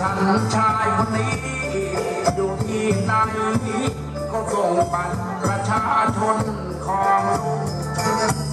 ฉันชายคนนี้ อยู่ที่ไหนก็ส่งบัตรประชาชนของลุง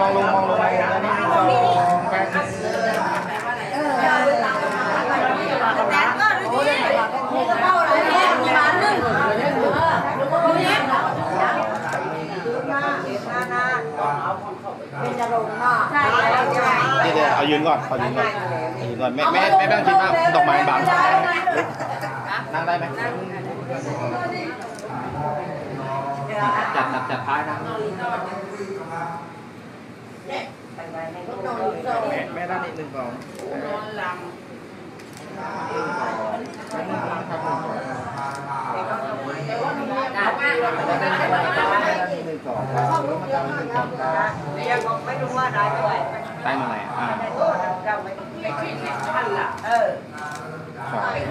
มองลงมองลงแล้วนี่นึ่งสองแป๊บนึงแต่ก็ดูดินี่ก็เข้าอะไรเนี่ยมีบ้านนึงดูดิจะลงหน้าใช่ใช่นี่เดี๋ยวเอายืนก่อนขอยืนก่อนเอายืนก่อนไม่ไม่ไม่ต้องคิดมากดอกไม้บังนั่งได้ไหมจัดจัดจัดท้ายนะ แม่แม่ด้านนี้หนึ่งสองหนึ่งสองเรียกไม่รู้ว่าได้ด้วยใต้มาไหนอ่าเราไม่ไม่คิดไม่ทันล่ะเออ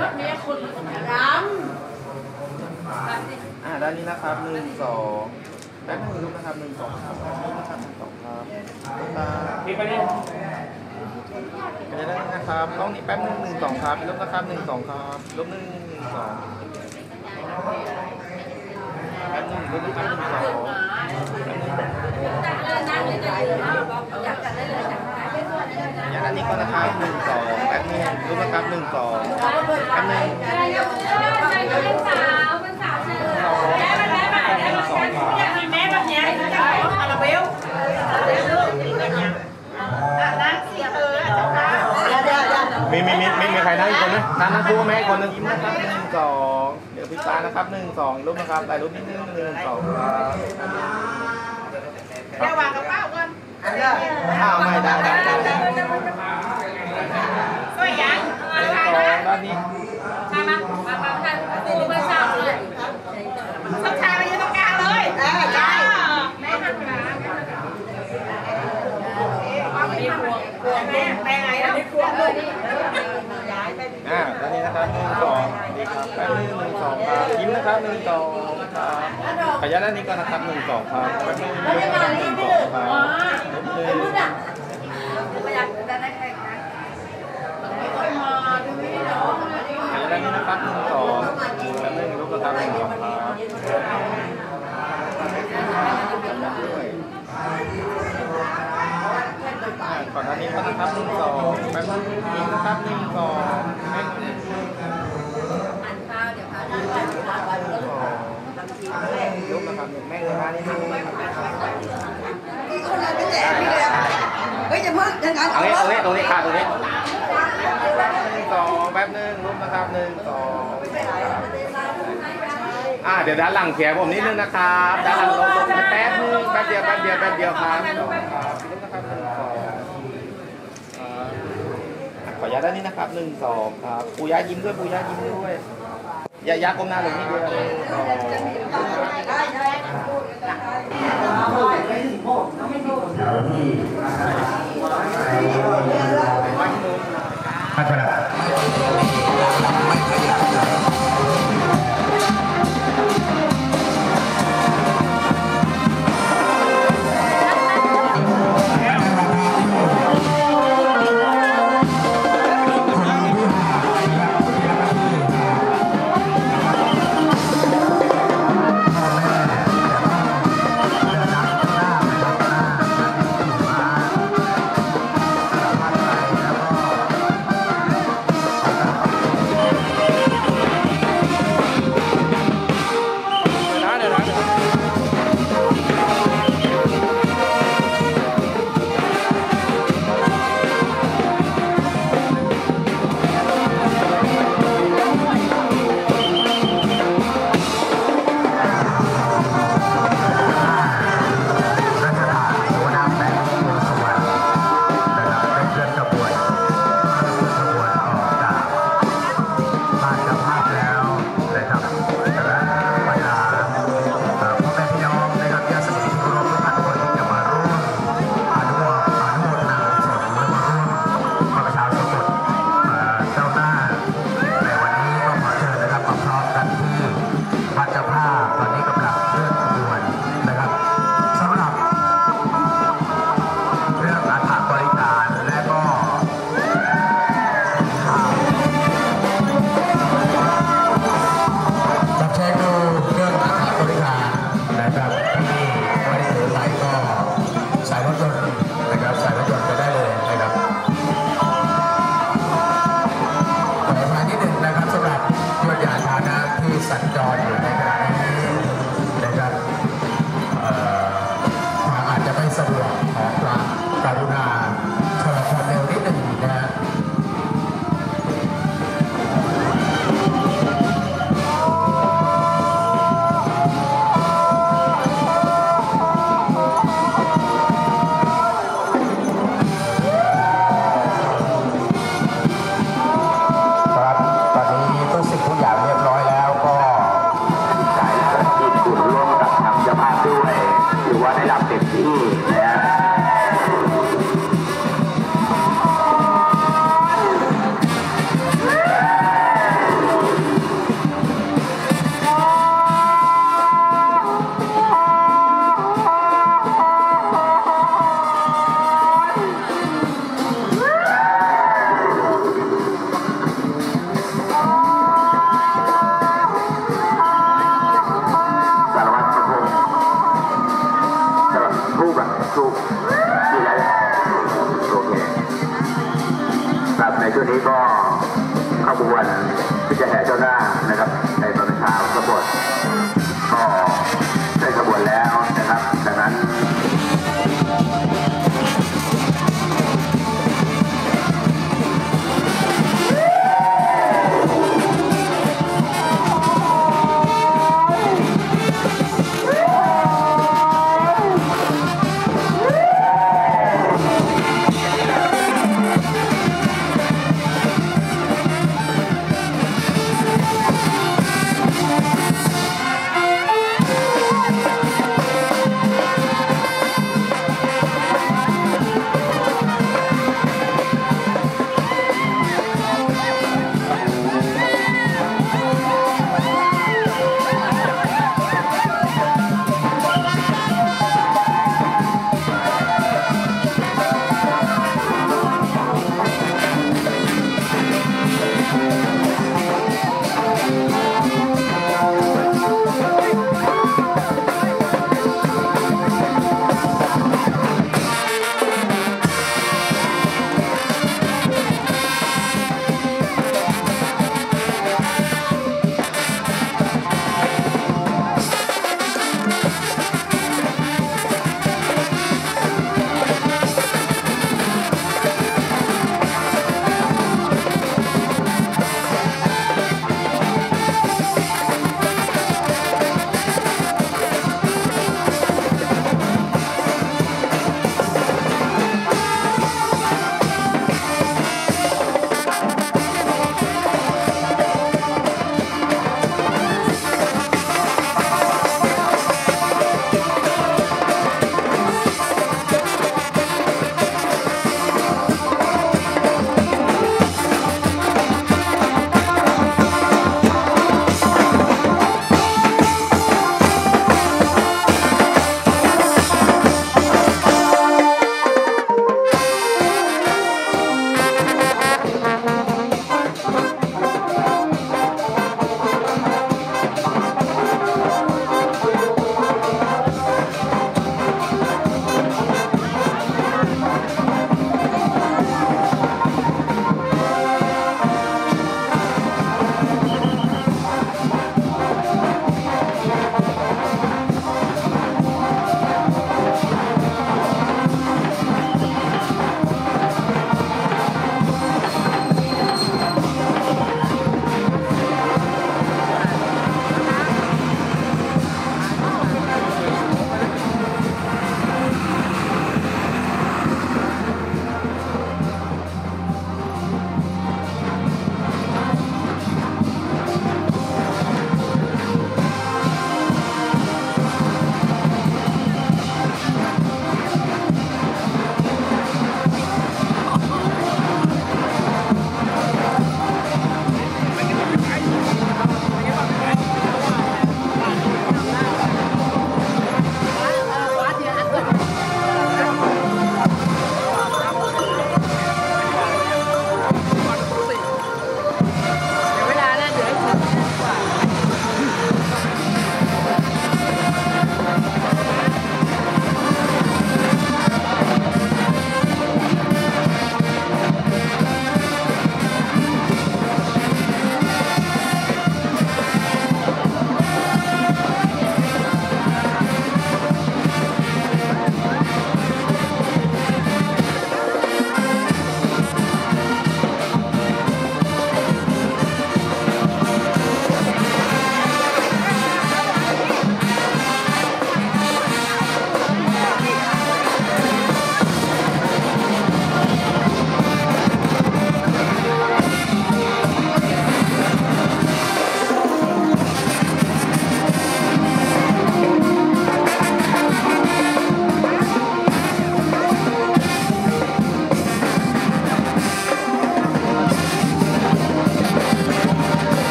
รถเนี้คนน้อ่าด้านนี้นะครับหนึ่งสอง แป๊บนึงลูกนะครับหนึ่งสองครับลูกนะครับหนึ่งสองครับพี่ไปดิไปได้นะครับน้องนี่แป๊บนึงหนึ่งสองครับลูกนะครับหนึ่งสองครับลูกหนึ่งหนึ่งสองแป๊บนึงลูกนะครับหนึ่งสองำจัดเลยนั่งเลยจะยืนบอกอยากจัดได้เลยจัดได้ไม่ควรเลยนะอย่างด้านนี้ก็นะครับหนึ่งสองแป๊บนึงลูกนะครับหนึ่งสองแป๊บนึง นั่งอีกคนไหมนั่งนั่งคู่ไหมอีกคนหนึงยิ้มนะครับหนึ่งสองเดี๋ยวพี่ตานะครับหนึ่งสองรูปนะครับถ่ายรูปนิดนึงหนึ่งสองครับเดี๋ยววางกระเป๋าก่อนอ้าวไม่ได้ได้ได้หนึ่งสวยยังสองด้านนี้ใช่ไหมมามาท่านครูมาสาวเลยสาวชายมาอยู่ตรงกลางเลยใช่แม่หันมาไม่ห่วงห่วงแม่ไปไหนแล้วไม่ห่วงเลยอ่าด้า นนี้นะครับหนึ่งสองดีครับแป๊บนึงหนึ่งสองครับยิ้มนะครับหนึ่งสองครับขออนุญาตด้านนี้ก่อนนะครับหนึ่งสองครับแป๊บนึงหนึ่งสองครับหนึ่งสอยากจะได้ใครนะไม่ค่อยมาดูไม่ได้หรอขออนุญาตด้านนี้นะครับหนึ่งสองแป๊บนึงรูปนะครับหนึ่งสองครับอ่าก่อนหน้านี้ก็นะครับหนึ่งสองแป๊บนึงยิ้มนะครับหนึ่งสองแป๊บนึง อันข้าวเดี๋ยวพาท่านไปดูร้านไปแล้ว ยกนะ ครับแม่เอ๋ยมานี่ดูคนนั้นไม่แจกพี่เลยเฮ้ยจะมึกยังไงเอาเนี้ยตรงนี้ตรงนี้ค่ะตรงนี้หนึ่งสองแป๊บนึงรูปนะครับหนึ่งสองอ่าเดี๋ยวด้านหลังเคลียผมนิดนึงนะครับด้านหลังลงลงแป๊บนึงแป๊บเดียวแป๊บเดียวแป๊บเดียวครับสองครับรูปนะครับหนึ่งสองอ่าขออนุญาตด้านนี้นะครับหนึ่งสองครับปูย่ายิ้มด้วยปูย่ายิ้มด้วยอย่ายักก้มหน้าลงนิดเดียวหนึ่งสองพัฒนา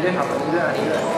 นี้ด้วยครับอัน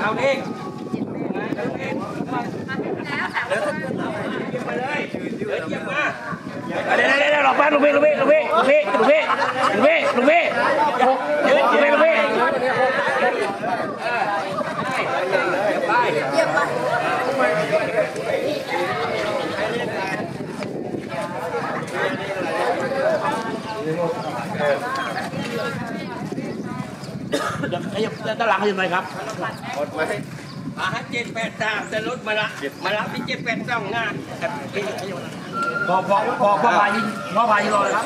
Down in. แต่ตารางเขาอยู่ไงครับหมดไหมอาให้เจ็ดแปดตาจะต่รถมาละมาละพี่เจ็ดแปดต้องงานพอพอกบอพ่อพายิงพ่อพายิงรอเลยครับ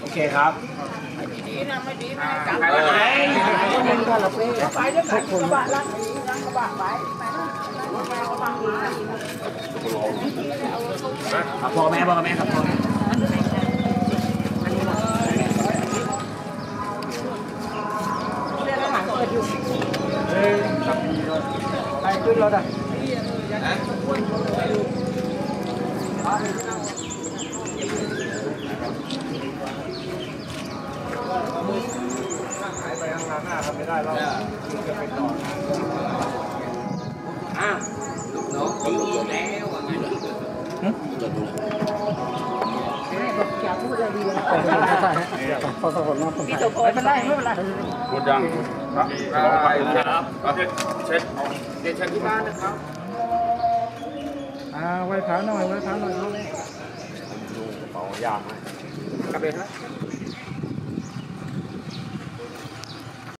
โอเคครับดีนะไม่ดีไม่จับไปไหนไปด้วยกันกระบะลักกระบะไปพ่อแม่พ่อแม่ครับพ่อ chút luôn rồi à lúc đó chỉ lẽ qua ngày đó พูดได้ดีเลยไม่เป็นไรไม่เป็นไรพูดดัง ครับไปครับเช็ดเดี๋ยวเช็ดที่บ้านนะครับอ่าไหว้พระหน่อยไหว้พระหน่อยลูกดูกระเป๋ายากไหมกลับเลยครับ